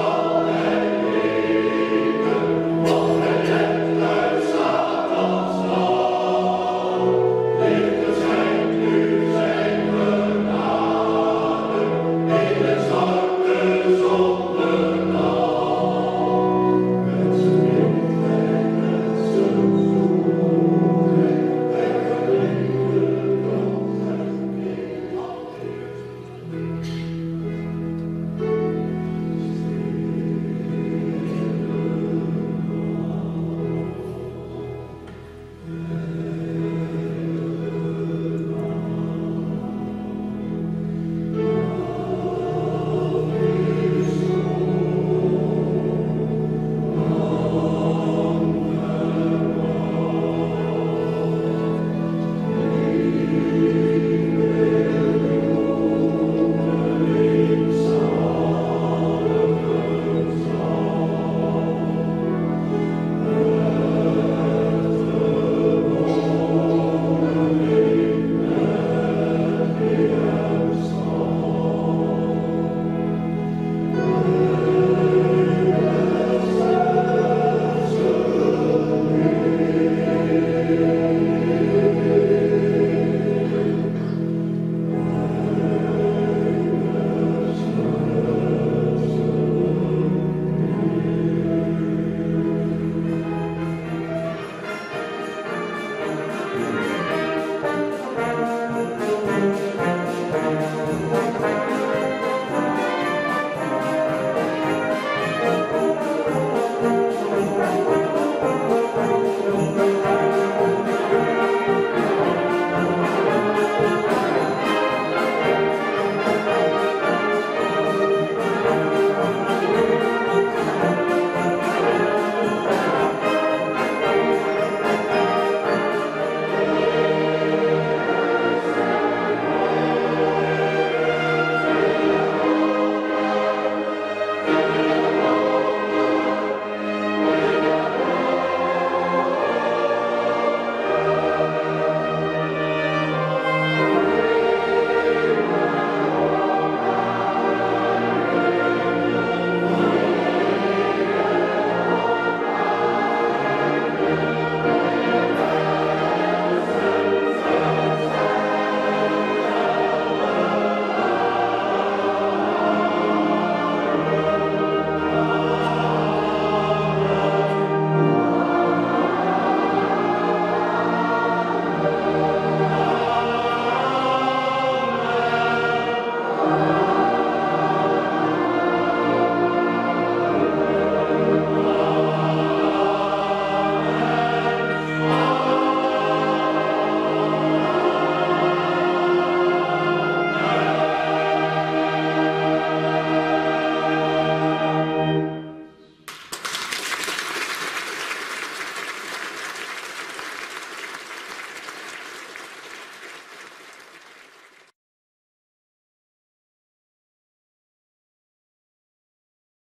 Oh.